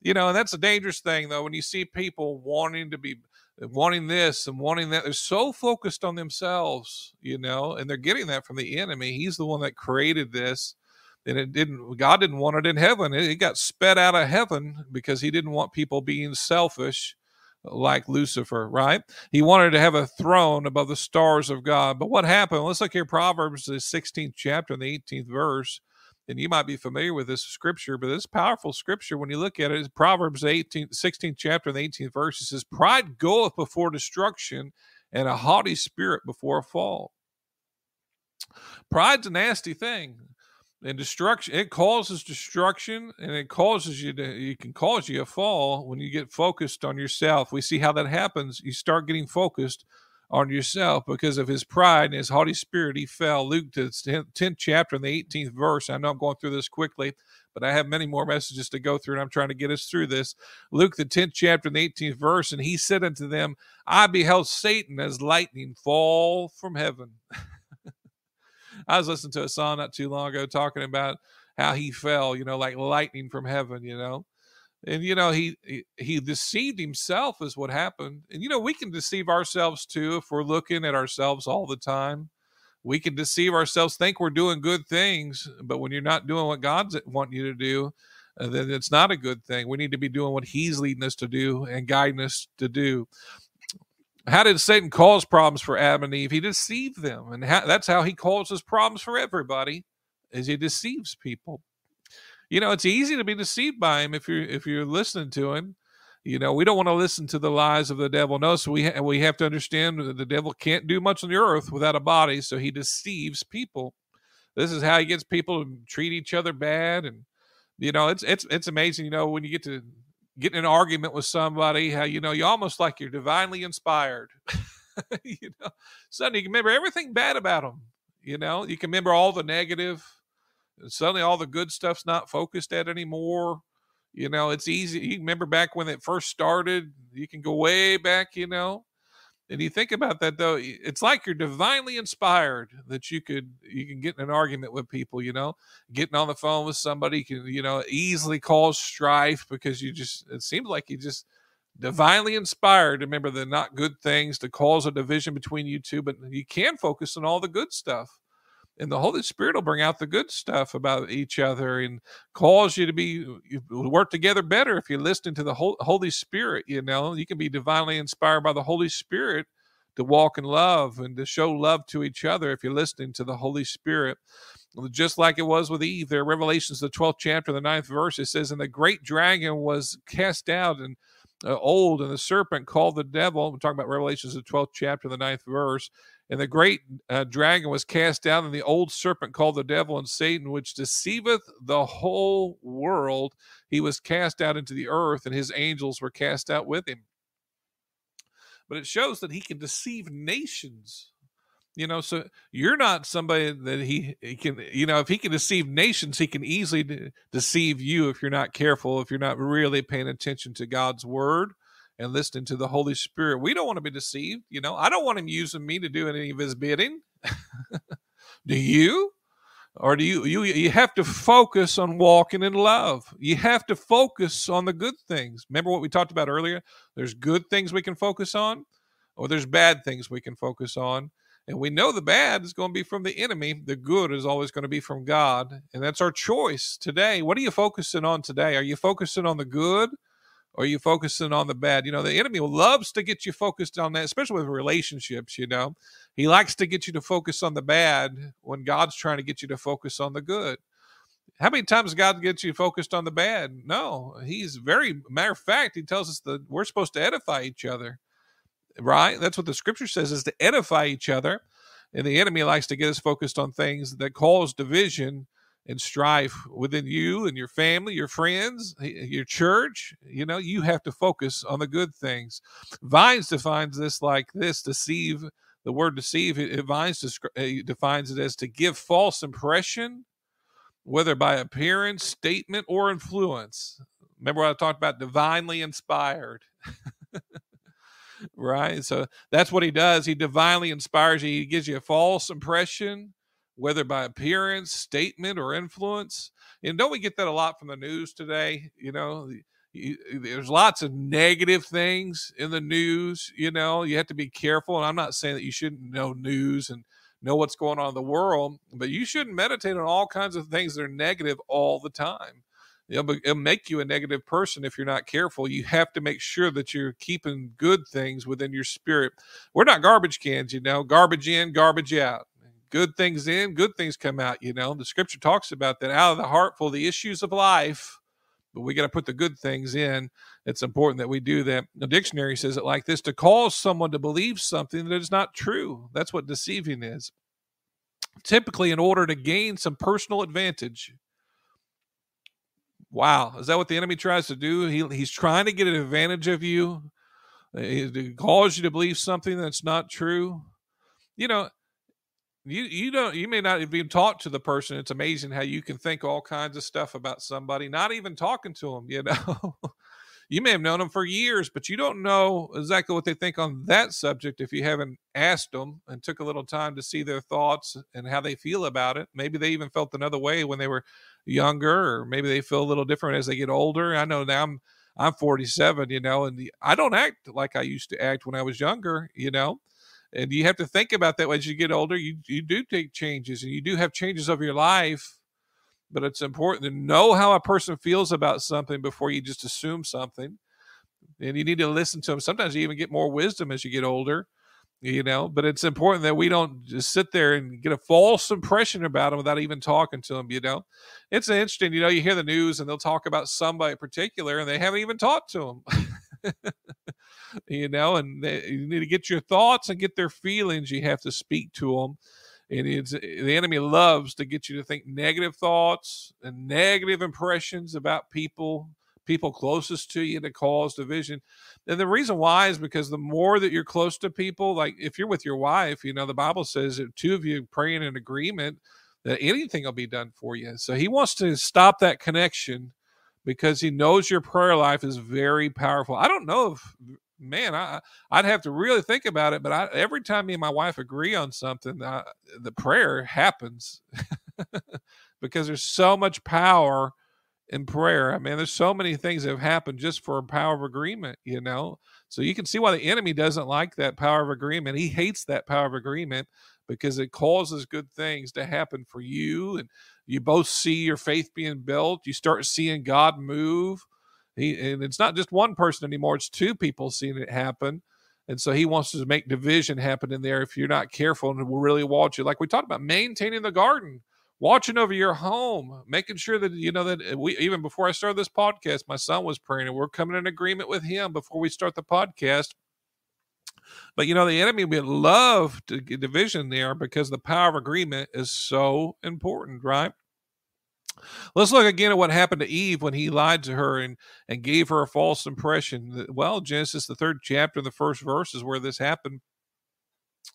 You know, and that's a dangerous thing, though, when you see people wanting to be wanting this and wanting that. They're so focused on themselves, you know, and they're getting that from the enemy. He's the one that created this. And it didn't, God didn't want it in heaven. It, it got sped out of heaven because he didn't want people being selfish like Lucifer, right? He wanted to have a throne above the stars of God. But what happened? Let's look here, Proverbs, the 16th chapter and the 18th verse and you might be familiar with this scripture, but this powerful scripture, when you look at it, is Proverbs 18, 16th chapter and the 18th verse. It says, Pride goeth before destruction, and a haughty spirit before a fall. Pride's a nasty thing. And destruction, it causes destruction and it causes you to, it can cause you a fall when you get focused on yourself. We see how that happens. You start getting focused on yourself because of his pride and his haughty spirit. He fell. Luke, the 10th chapter and the 18th verse. I know I'm going through this quickly, but I have many more messages to go through, and I'm trying to get us through this. Luke, the 10th chapter and the 18th verse. And he said unto them, I beheld Satan as lightning fall from heaven. I was listening to a song not too long ago talking about how he fell, you know, like lightning from heaven, you know? And you know he, he, he deceived himself is what happened. And you know we can deceive ourselves too if we're looking at ourselves all the time. We can deceive ourselves think we're doing good things but when you're not doing what god's wanting you to do uh, then it's not a good thing. We need to be doing what he's leading us to do and guiding us to do how did satan cause problems for adam and eve he deceived them and how, that's how he causes problems for everybody is he deceives people you know, it's easy to be deceived by him if you're if you're listening to him. You know, we don't want to listen to the lies of the devil. No, so we ha- we have to understand that the devil can't do much on the earth without a body, so he deceives people. This is how he gets people to treat each other bad, and you know, it's it's it's amazing. You know, when you get to get in an argument with somebody, how you know you almost like you're divinely inspired. you know, suddenly you can remember everything bad about them. You know, you can remember all the negative suddenly all the good stuff's not focused at anymore. You know, it's easy. You remember back when it first started, you can go way back, you know. And you think about that though, it's like you're divinely inspired that you could you can get in an argument with people, you know, getting on the phone with somebody can, you know, easily cause strife because you just it seems like you just divinely inspired to remember the not good things to cause a division between you two, but you can focus on all the good stuff and the Holy Spirit will bring out the good stuff about each other and cause you to be work together better if you're listening to the Holy Spirit. You know, you can be divinely inspired by the Holy Spirit to walk in love and to show love to each other if you're listening to the Holy Spirit. Just like it was with Eve, there, Revelations, the 12th chapter, the ninth verse, it says, And the great dragon was cast out and uh, old, and the serpent called the devil. We're talking about Revelations, the 12th chapter, the ninth verse. And the great uh, dragon was cast down, and the old serpent called the devil and Satan, which deceiveth the whole world. He was cast out into the earth, and his angels were cast out with him. But it shows that he can deceive nations. You know, so you're not somebody that he, he can, you know, if he can deceive nations, he can easily de- deceive you if you're not careful, if you're not really paying attention to God's word and listening to the Holy Spirit. We don't want to be deceived. You know, I don't want him using me to do any of his bidding. do you? Or do you, you you have to focus on walking in love. You have to focus on the good things. Remember what we talked about earlier? There's good things we can focus on, or there's bad things we can focus on. And we know the bad is going to be from the enemy. The good is always going to be from God. And that's our choice today. What are you focusing on today? Are you focusing on the good or are you focusing on the bad? You know, the enemy loves to get you focused on that, especially with relationships. You know, he likes to get you to focus on the bad when God's trying to get you to focus on the good. How many times God gets you focused on the bad? No, he's very matter of fact. He tells us that we're supposed to edify each other, right? That's what the scripture says is to edify each other. And the enemy likes to get us focused on things that cause division and strife within you and your family, your friends, your church. You know, you have to focus on the good things. Vines defines this like this deceive. The word deceive, it, Vines descri- uh, defines it as to give false impression, whether by appearance, statement, or influence. Remember what I talked about divinely inspired. right? So that's what he does. He divinely inspires you. He gives you a false impression whether by appearance, statement, or influence. And don't we get that a lot from the news today? You know, there's lots of negative things in the news. You know, you have to be careful. And I'm not saying that you shouldn't know news and know what's going on in the world, but you shouldn't meditate on all kinds of things that are negative all the time. It'll, it'll make you a negative person if you're not careful. You have to make sure that you're keeping good things within your spirit. We're not garbage cans, you know, garbage in, garbage out good things in, good things come out. You know, the scripture talks about that out of the heart full the issues of life, but we got to put the good things in. It's important that we do that. The dictionary says it like this to cause someone to believe something that is not true. That's what deceiving is. Typically, in order to gain some personal advantage. Wow, is that what the enemy tries to do? He, he's trying to get an advantage of you, he, to cause you to believe something that's not true. You know, you you don't you may not have even talked to the person. It's amazing how you can think all kinds of stuff about somebody not even talking to them you know? You may have known them for years but you don't know exactly what they think on that subject if you haven't asked them and took a little time to see their thoughts and how they feel about it. Maybe they even felt another way when they were younger or maybe they feel a little different as they get older. I know now i'm i'm 47 you know and i don't act like i used to act when i was younger you know and you have to think about that as you get older you you do take changes and you do have changes of your life but it's important to know how a person feels about something before you just assume something. And you need to listen to them sometimes you even get more wisdom as you get older you know but it's important that we don't just sit there and get a false impression about them without even talking to them you know. It's interesting you know you hear the news and they'll talk about somebody in particular and they haven't even talked to them you know, and they, you need to get your thoughts and get their feelings. You have to speak to them. And it's the enemy loves to get you to think negative thoughts and negative impressions about people, people closest to you to cause division. And the reason why is because the more that you're close to people, like if you're with your wife, you know, the Bible says if two of you praying in agreement, that anything will be done for you. So he wants to stop that connection because he knows your prayer life is very powerful. I don't know if man, I I'd have to really think about it. But I, every time me and my wife agree on something, I, the prayer happens because there's so much power in prayer. I mean, there's so many things that have happened just for a power of agreement, you know. So you can see why the enemy doesn't like that power of agreement. He hates that power of agreement because it causes good things to happen for you and you both see your faith being built. You start seeing God move he and it's not just one person anymore; it's two people seeing it happen. And so he wants to make division happen in there if you're not careful and will really watch it. Like we talked about maintaining the garden, watching over your home, making sure that you know that uh, we even before I started this podcast, my son was praying and we're coming in agreement with him before we start the podcast. But you know, the enemy would love to get division there because the power of agreement is so important, right? Let's look again at what happened to Eve when he lied to her and, and gave her a false impression. Well, Genesis, the third chapter, the first verse is where this happened.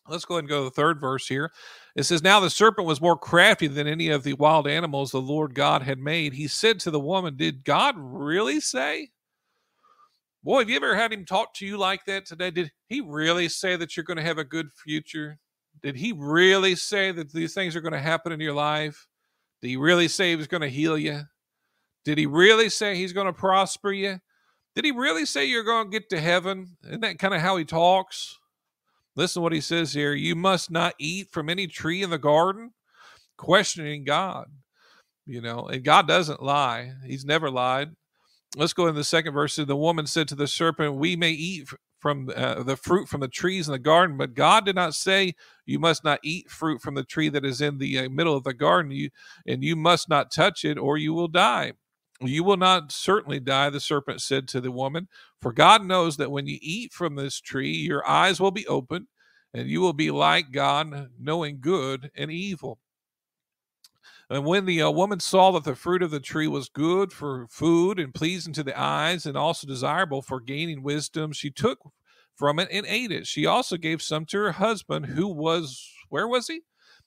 Let's go ahead and go to the third verse here. It says, Now the serpent was more crafty than any of the wild animals the Lord God had made. He said to the woman, Did God really say? Boy, have you ever had him talk to you like that today? Did he really say that you're going to have a good future? Did he really say that these things are going to happen in your life? Did he really say he was going to heal you? Did he really say he's going to prosper you? Did he really say you're going to get to heaven? Isn't that kind of how he talks? Listen to what he says here. You must not eat from any tree in the garden, questioning God. You know, and God doesn't lie. He's never lied. let's go in the second verse. The woman said to the serpent, We may eat from uh, the fruit from the trees in the garden, but God did not say you must not eat fruit from the tree that is in the uh, middle of the garden, you, and you must not touch it, or you will die. You will not certainly die, the serpent said to the woman, for God knows that when you eat from this tree, your eyes will be opened, and you will be like God, knowing good and evil. And when the uh, woman saw that the fruit of the tree was good for food and pleasing to the eyes and also desirable for gaining wisdom, she took from it and ate it. She also gave some to her husband, who was, where was he?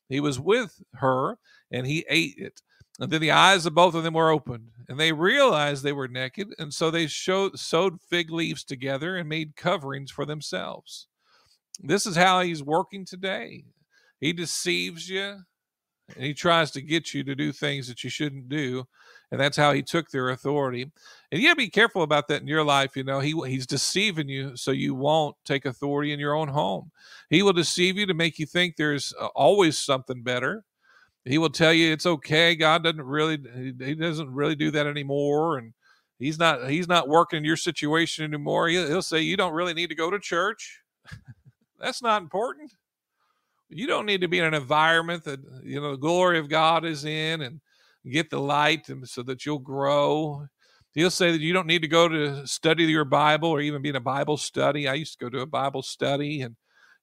He was with her, and he ate it. And then the eyes of both of them were opened, and they realized they were naked. And so they showed, sewed fig leaves together and made coverings for themselves. This is how he's working today. He deceives you, and he tries to get you to do things that you shouldn't do and that's how he took their authority. And you got to be careful about that in your life you know he he's deceiving you so you won't take authority in your own home. He will deceive you to make you think there's uh, always something better. He will tell you it's okay god doesn't really he doesn't really do that anymore and he's not he's not working in your situation anymore. He'll, he'll say you don't really need to go to church. That's not important you don't need to be in an environment that you know the glory of God is in and get the light so that you'll grow. He'll say that you don't need to go to study your Bible or even be in a Bible study. I used to go to a Bible study and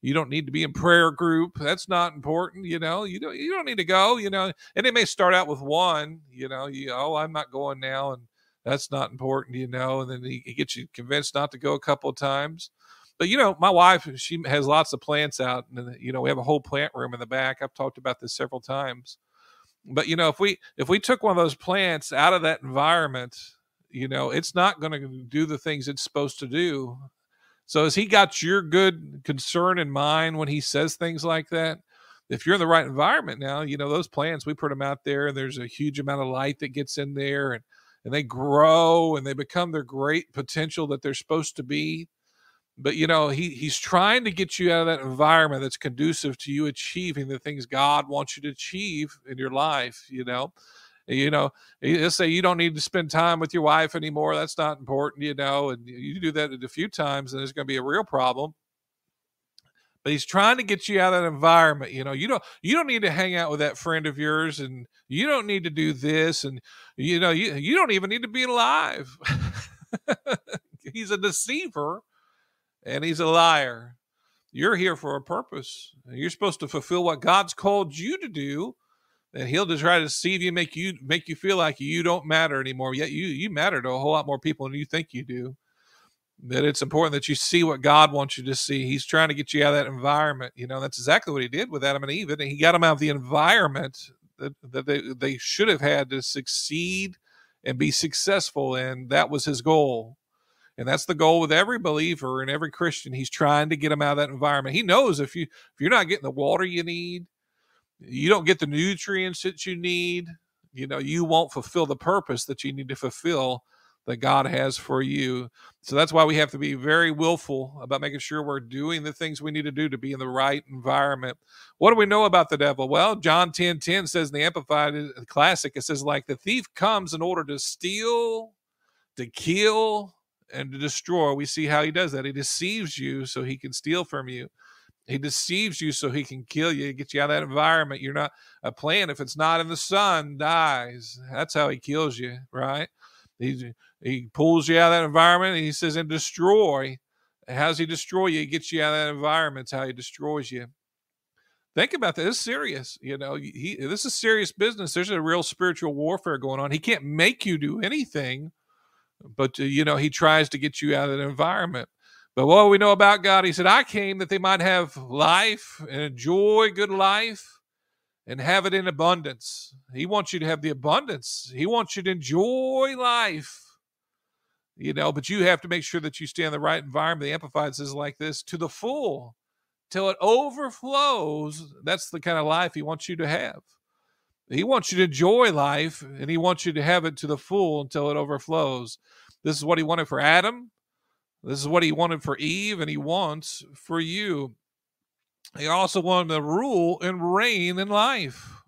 you don't need to be in prayer group. That's not important, you know. You don't you don't need to go, you know. And it may start out with one, you know, you oh, I'm not going now and that's not important, you know, and then he, he gets you convinced not to go a couple of times but you know, my wife, she has lots of plants out, and you know, we have a whole plant room in the back. I've talked about this several times. But you know, if we if we took one of those plants out of that environment, you know, it's not going to do the things it's supposed to do. So has he got your good concern in mind when he says things like that? If you're in the right environment now, you know, those plants, we put them out there and there's a huge amount of light that gets in there and and they grow and they become their great potential that they're supposed to be but you know he he's trying to get you out of that environment that's conducive to you achieving the things god wants you to achieve in your life you know? You know he'll say you don't need to spend time with your wife anymore. That's not important you know and you do that a few times and there's going to be a real problem. But he's trying to get you out of that environment you know? You don't you don't need to hang out with that friend of yours and you don't need to do this and you know you, you don't even need to be alive. He's a deceiver and he's a liar. You're here for a purpose. You're supposed to fulfill what God's called you to do. And he'll just try to deceive you, make you make you feel like you don't matter anymore. Yet you you matter to a whole lot more people than you think you do. That it's important that you see what God wants you to see. He's trying to get you out of that environment. You know, that's exactly what he did with Adam and Eve. And he got them out of the environment that, that they, they should have had to succeed and be successful. And that was his goal. And that's the goal with every believer and every Christian. He's trying to get them out of that environment. He knows if you if you're not getting the water you need, you don't get the nutrients that you need, you know, you won't fulfill the purpose that you need to fulfill that God has for you. So that's why we have to be very willful about making sure we're doing the things we need to do to be in the right environment. What do we know about the devil? Well, John 10 10 says in the Amplified uh, Classic, it says, like the thief comes in order to steal, to kill, and to destroy. We see how he does that. He deceives you so he can steal from you. He deceives you so he can kill you, get you out of that environment. You're not a plant if it's not in the sun dies. That's how he kills you, right? He he pulls you out of that environment and he says, and destroy. How does he destroy you? He gets you out of that environment. It's how he destroys you. Think about this. It's serious. You know, he this is serious business. There's a real spiritual warfare going on. He can't make you do anything but uh, you know he tries to get you out of that environment. But what we know about god. He said i came that they might have life and enjoy good life and have it in abundance. He wants you to have the abundance. He wants you to enjoy life you know but you have to make sure that you stay in the right environment. The amplified says like this to the full till it overflows. That's the kind of life he wants you to have he wants you to enjoy life and he wants you to have it to the full until it overflows. This is what he wanted for Adam. This is what he wanted for Eve, and he wants for you. He also wanted to rule and reign in life.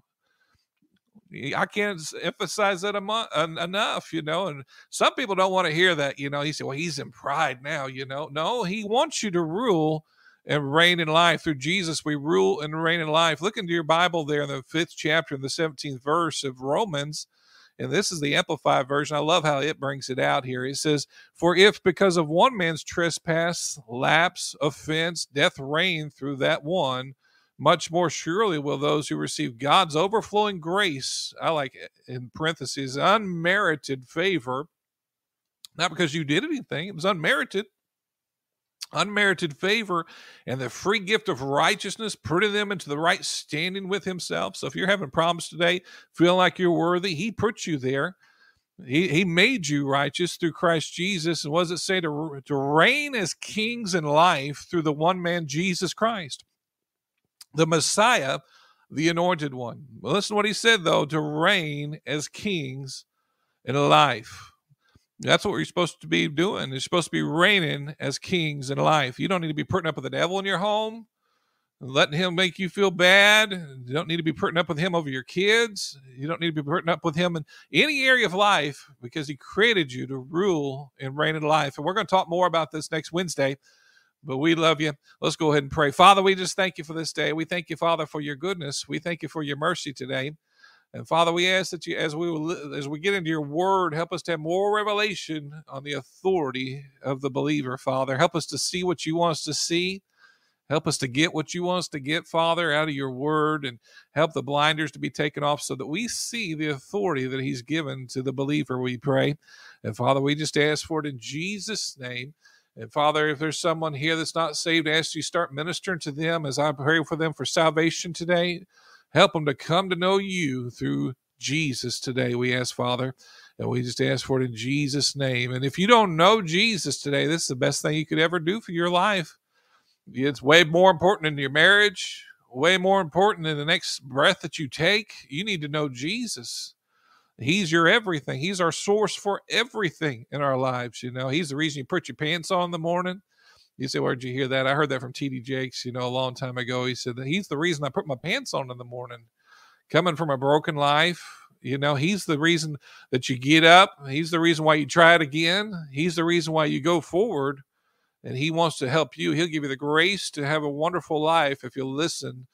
I can't emphasize that enough, you know. And some people don't want to hear that, you know. He said, "Well, he's in pride now," you know. No, he wants you to rule and reign in life through Jesus. We rule and reign in life. Look into your Bible there in the fifth chapter, in the seventeenth verse of Romans. And this is the Amplified version. I love how it brings it out here. It says, For if because of one man's trespass, lapse, offense, death reigned through that one, much more surely will those who receive God's overflowing grace, I like in parentheses, unmerited favor, not because you did anything, it was unmerited, unmerited favor and the free gift of righteousness, putting them into the right standing with Himself. So if you're having problems today, feeling like you're worthy, He put you there. He, he made you righteous through Christ Jesus. And what does it say? To, to reign as kings in life through the one man, Jesus Christ the Messiah, the anointed one. Listen to what he said, though, to reign as kings in life. That's what you're supposed to be doing. You're supposed to be reigning as kings in life. You don't need to be putting up with the devil in your home, letting him make you feel bad. You don't need to be putting up with him over your kids. You don't need to be putting up with him in any area of life because he created you to rule and reign in life. And we're going to talk more about this next Wednesday. But we love you. Let's go ahead and pray. Father, we just thank you for this day. We thank you, Father, for your goodness. We thank you for your mercy today. And Father, we ask that you, as we as we get into your word, help us to have more revelation on the authority of the believer. Father, help us to see what you want us to see. Help us to get what you want us to get, Father, out of your word, and help the blinders to be taken off so that we see the authority that He's given to the believer. We pray, and Father, we just ask for it in Jesus' name. And Father, if there's someone here that's not saved, I ask you start ministering to them as I pray for them for salvation today. Help them to come to know you through Jesus today, we ask, Father. And we just ask for it in Jesus' name. And if you don't know Jesus today, this is the best thing you could ever do for your life. It's way more important in your marriage, way more important than the next breath that you take. You need to know Jesus. He's your everything. He's our source for everything in our lives. You know, he's the reason you put your pants on in the morning. You say, Where'd you hear that? I heard that from TD Jakes, you know, a long time ago. He said that he's the reason I put my pants on in the morning. Coming from a broken life, you know, he's the reason that you get up. He's the reason why you try it again. He's the reason why you go forward. And he wants to help you. He'll give you the grace to have a wonderful life if you listen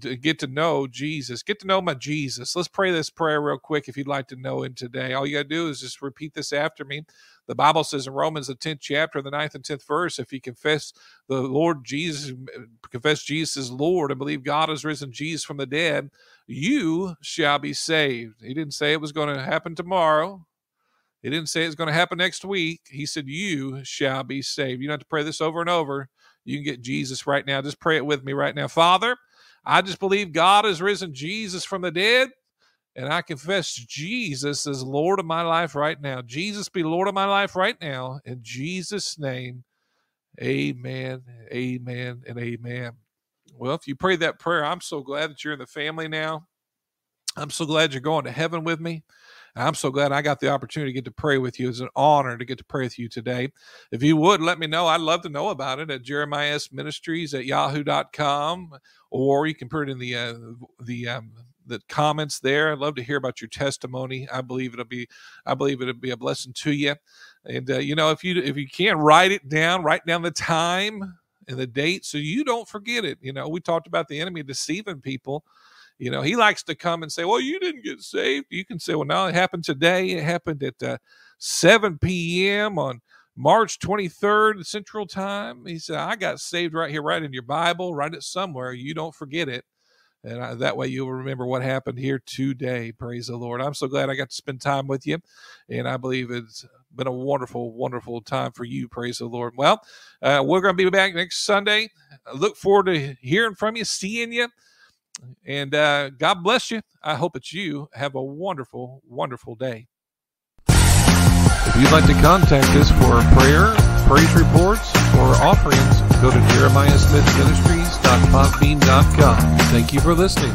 to get to know Jesus. Get to know my Jesus. Let's pray this prayer real quick if you'd like to know him today. All you got to do is just repeat this after me. The Bible says in Romans, the 10th chapter, the 9th and 10th verse, if you confess the Lord Jesus, confess Jesus as Lord and believe God has risen Jesus from the dead, you shall be saved. He didn't say it was going to happen tomorrow. He didn't say it's going to happen next week. He said, You shall be saved. You don't have to pray this over and over. You can get Jesus right now. Just pray it with me right now. Father, I just believe God has risen Jesus from the dead. And I confess Jesus as Lord of my life right now. Jesus be Lord of my life right now. In Jesus' name, amen, amen, and amen. Well, if you pray that prayer, I'm so glad that you're in the family now. I'm so glad you're going to heaven with me. I'm so glad I got the opportunity to get to pray with you. It's an honor to get to pray with you today. If you would let me know, I'd love to know about it at Jeremiah's Ministries at yahoo.com, or you can put it in the uh, the um, the comments there. I'd love to hear about your testimony. I believe it'll be I believe it'll be a blessing to you. And uh, you know, if you if you can't write it down, write down the time and the date so you don't forget it. You know, we talked about the enemy deceiving people you know, he likes to come and say, "Well, you didn't get saved." You can say, "Well, no, it happened today. It happened at uh, 7 p.m. on March 23rd Central Time." He said, "I got saved right here, right in your Bible. Write it somewhere. You don't forget it." And I, that way you'll remember what happened here today. Praise the Lord. I'm so glad I got to spend time with you. And I believe it's been a wonderful, wonderful time for you. Praise the Lord. Well, uh, we're going to be back next Sunday. I look forward to hearing from you, seeing you. And uh, God bless you. I hope it's you have a wonderful, wonderful day. If you'd like to contact us for prayer, praise reports, or offerings, go to jeremiahsmithministries.podbean.com. Thank you for listening.